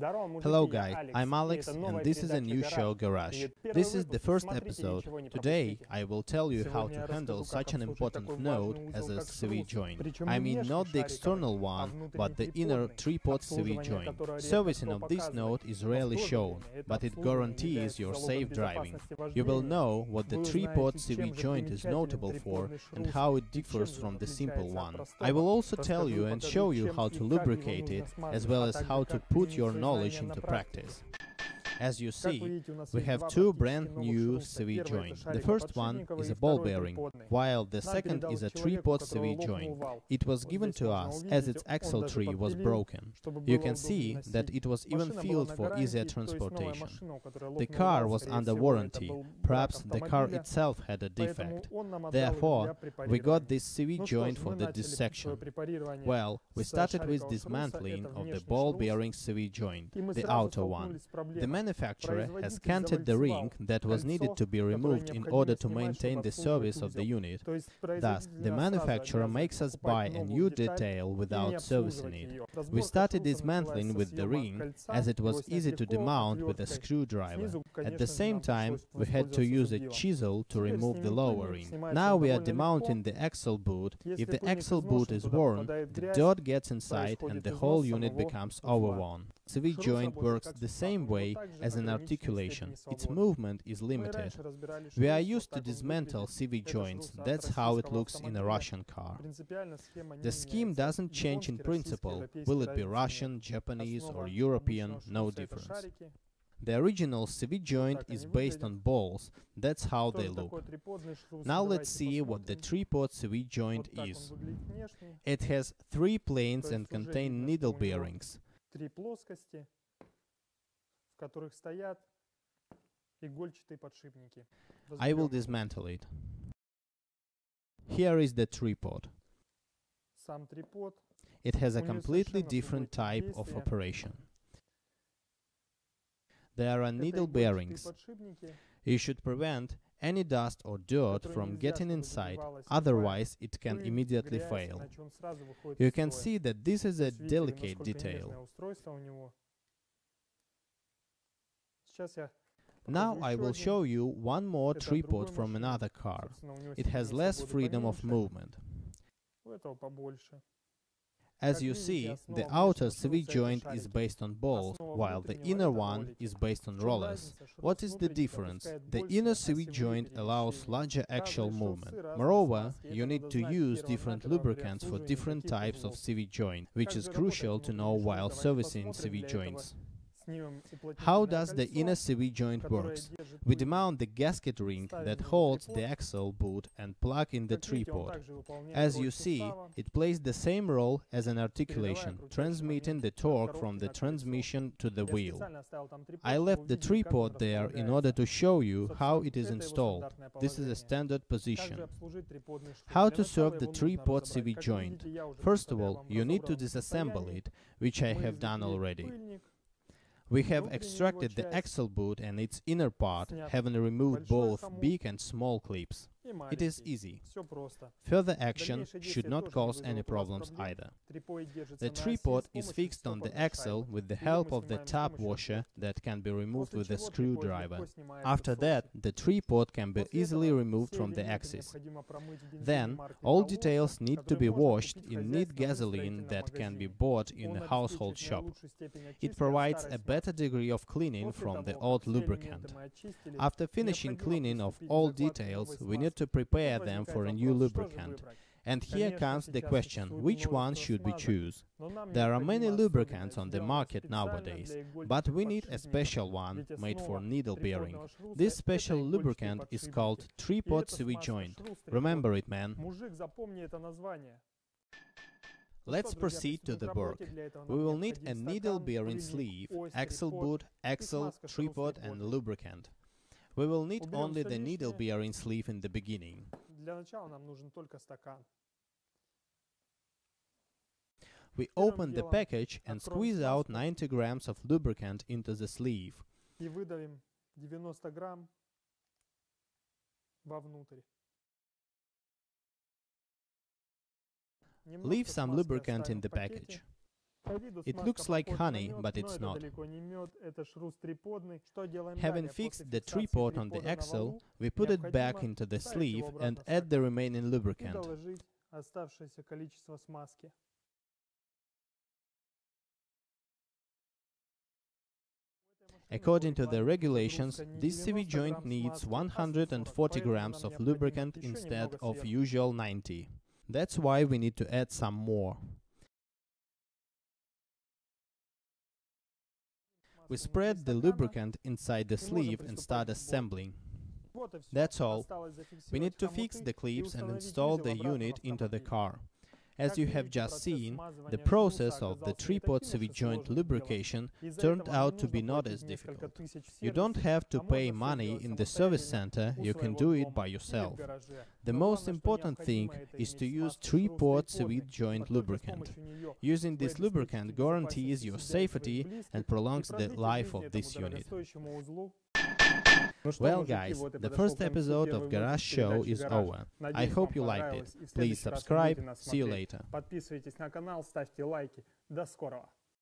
Hello guys, I'm Alex and this is a new show Garage. This is the first episode. Today I will tell you how to handle such an important node as a CV joint. I mean not the external one, but the inner tripod CV joint. Servicing of this node is rarely shown, but it guarantees your safe driving. You will know what the tripod CV joint is notable for and how it differs from the simple one. I will also tell you and show you how to lubricate it, as well as how to put your knowledge into practice. As you see, we have two brand new CV joints. The first one is a ball bearing, while the second is a tripod CV joint. It was given to us as its axle tree was broken. You can see that it was even filled for easier transportation. The car was under warranty, perhaps the car itself had a defect. Therefore, we got this CV joint for the dissection. Well, we started with dismantling of the ball bearing CV joint, the outer one. The manufacturer has canted the ring that was needed to be removed in order to maintain the service of the unit. Thus, the manufacturer makes us buy a new detail without servicing it. We started dismantling with the ring, as it was easy to demount with a screwdriver. At the same time, we had to use a chisel to remove the lower ring. Now we are demounting the axle boot. If the axle boot is worn, the dirt gets inside and the whole unit becomes overworn. CV joint works the same way as an articulation. Its movement is limited. We are used to dismantle CV joints, that's how it looks in a Russian car. The scheme doesn't change in principle, will it be Russian, Japanese or European, no difference. The original CV joint is based on balls, that's how they look. Now let's see what the tripod CV joint is. It has three planes and contain needle bearings три плоскости, в которых стоят игольчатые подшипники. I will dismantle it. Here is the tripod. Сам трипод. It has a completely different type of operation. There are needle bearings. You should prevent any dust or dirt from getting inside, otherwise it can immediately fail. You can see that this is a delicate detail. Now I will show you one more tripod from another car. It has less freedom of movement. As you see, the outer CV joint is based on balls, while the inner one is based on rollers. What is the difference? The inner CV joint allows larger axial movement. Moreover, you need to use different lubricants for different types of CV joint, which is crucial to know while servicing CV joints. How does the inner CV joint works? We demount the gasket ring that holds the axle boot and plug in the tripod. As you see, it plays the same role as an articulation, transmitting the torque from the transmission to the wheel. I left the tripod there in order to show you how it is installed. This is a standard position. How to serve the tripod CV joint? First of all, you need to disassemble it, which I have done already. We have extracted the axle boot and its inner part, having removed both big and small clips. It is easy. Further action should not cause any problems either. The tripod is fixed on the axle with the help of the tap washer that can be removed with a screwdriver. After that, the tripod can be easily removed from the axis. Then, all details need to be washed in neat gasoline that can be bought in a household shop. It provides a better degree of cleaning from the old lubricant. After finishing cleaning of all details, we need to prepare them for a new lubricant. And here comes the question, which one should we choose? There are many lubricants on the market nowadays, but we need a special one made for needle bearing. This special lubricant is called tripod CV joint. Remember it, man. Let's proceed to the work. We will need a needle bearing sleeve, axle boot, axle, tripod and lubricant. We will need only the needle bearing sleeve in the beginning. We open the package and squeeze out 90 grams of lubricant into the sleeve. Leave some lubricant in the package. It looks like honey, but it's not. Having fixed the tripod on the axle, we put it back into the sleeve and add the remaining lubricant. According to the regulations, this CV joint needs 140 grams of lubricant instead of usual 90. That's why we need to add some more. We spread the lubricant inside the sleeve and start assembling. That's all. We need to fix the clips and install the unit into the car. As you have just seen, the process of the tripod CV joint lubrication turned out to be not as difficult. You don't have to pay money in the service center, you can do it by yourself. The most important thing is to use tripod CV joint lubricant. Using this lubricant guarantees your safety and prolongs the life of this unit. Well guys, the first episode of Garage Show is over. I hope you liked it. Please subscribe. See you later. Подписывайтесь на канал, ставьте лайки. До скорого.